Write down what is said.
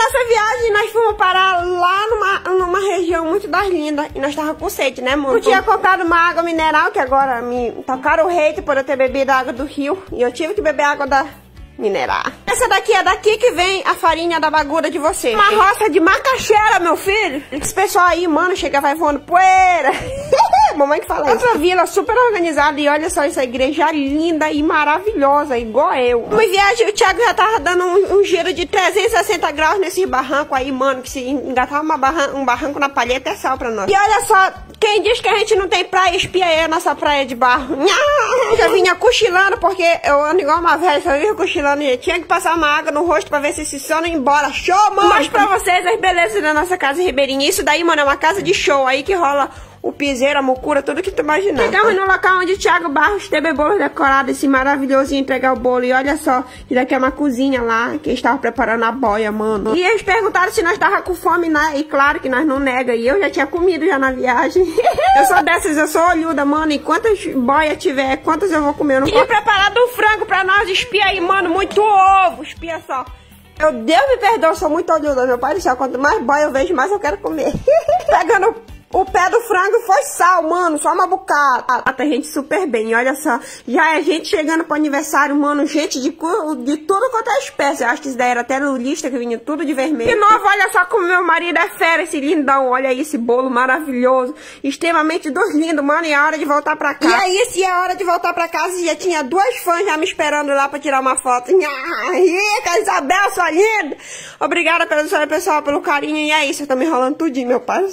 nessa viagem nós fomos parar lá numa, numa região muito das lindas. E nós tava com sede, né, mano? Eu tinha comprado uma água mineral, que agora me tocaram o hate por eu ter bebido água do rio. E eu tive que beber água da minerar. Essa daqui é daqui que vem a farinha da bagulha de você. Uma roça de macaxeira, meu filho. Esse pessoal aí, mano, chega vai voando poeira. Mamãe que fala isso. Outra vila super organizada e olha só essa igreja linda e maravilhosa, igual eu. Uma viagem, o Thiago já tava dando um, um, giro de 360 graus nesse barranco aí, mano, que se engatar barran um barranco na palheta é sal pra nós. E olha só, quem diz que a gente não tem praia, espia aí a nossa praia de barro. Eu já vinha cochilando, porque eu ando igual uma velha, só vinha cochilando e tinha que passar uma água no rosto pra ver se esse sono ia embora. Show, mano! Mostro pra vocês as belezas da nossa casa ribeirinha. Isso daí, mano, é uma casa de show aí que rola o piseiro, a mucura, tudo que tu imaginar. Chegamos no local onde o Thiago Barros teve bolo decorado, esse maravilhoso, entregar o bolo. E olha só, isso daqui é uma cozinha lá, que estava preparando a boia, mano. E eles perguntaram se nós tava com fome, né? E claro que nós não nega. E eu já tinha comido já na viagem. eu sou dessas, eu sou olhuda, mano. E quantas boias tiver, quantas eu vou comer? Eu Tinha preparado um frango pra nós, espia aí, mano. Muito ovo, espia só. Meu Deus me perdoa, sou muito olhuda, meu pai do céu. Quanto mais boia eu vejo, mais eu quero comer. Pegando o pé do frango foi sal, mano, só uma bocada. Trata a gente super bem, olha só. Já é gente chegando pro aniversário, mano, gente de, de tudo quanto é espécie. Eu acho que isso daí era até no lista que vinha tudo de vermelho. De novo, olha só como meu marido é fera, esse lindão. Olha aí esse bolo maravilhoso, extremamente dos lindos, mano. E é hora de voltar pra casa. E aí, se é hora de voltar pra casa, já tinha duas fãs já me esperando lá pra tirar uma foto. Rica, Isabel, sua linda. Obrigada pela história, pessoal, pelo carinho. E é isso, eu tô me enrolando tudinho, meu pai.